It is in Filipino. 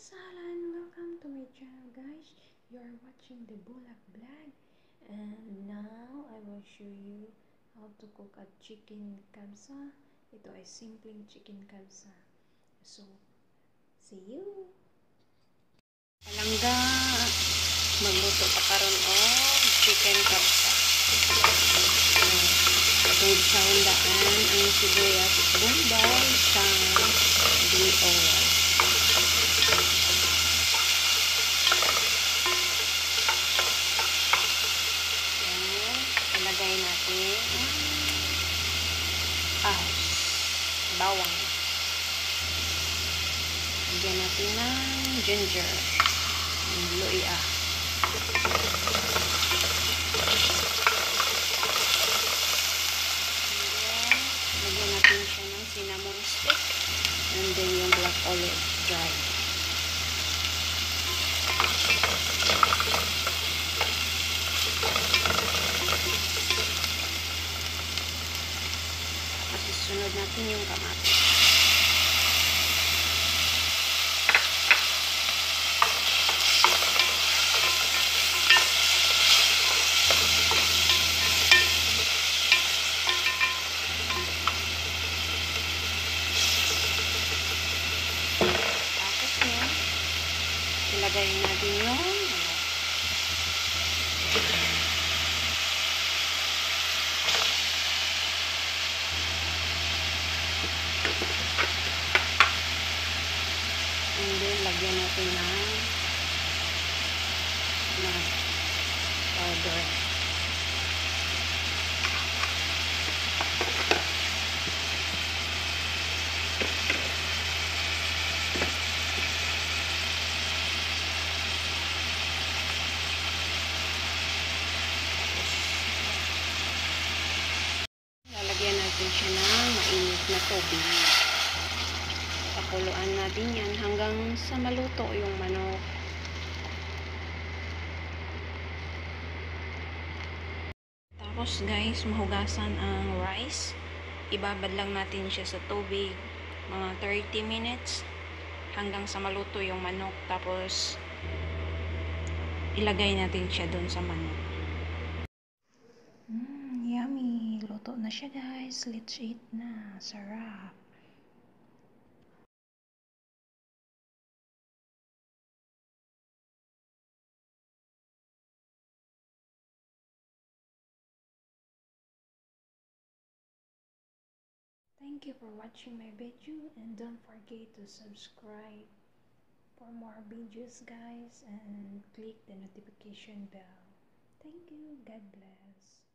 Salan! Welcome to my channel guys. You are watching the Bulak vlog. And now I will show you how to cook a chicken kabsa. Ito ay simpleng chicken kabsa. So, see you! Palangga, magluto pa karon o chicken kabsa. Tungod sa hundaan ang sibuyas bombay sa oil. Yan, ang ahos, bawang. Lagyan natin ng ginger, ng luya. And then, lagyan natin siya ng cinnamon stick. And then yung black olive dry. Isunod natin yung kamatis. Tapos yun, ilagay natin yung and then lagyan natin ng ng powder. Lalagyan natin siya ng mainit na tubig. Pakuluan natin yan hanggang sa maluto yung manok. Tapos guys, mahugasan ang rice. Ibabad lang natin siya sa tubig mga 30 minutes hanggang sa maluto yung manok. Tapos ilagay natin siya doon sa manok. Luto na siya guys. Let's eat na. Sarap! Thank you for watching my video and don't forget to subscribe for more videos guys and click the notification bell. Thank you. God bless.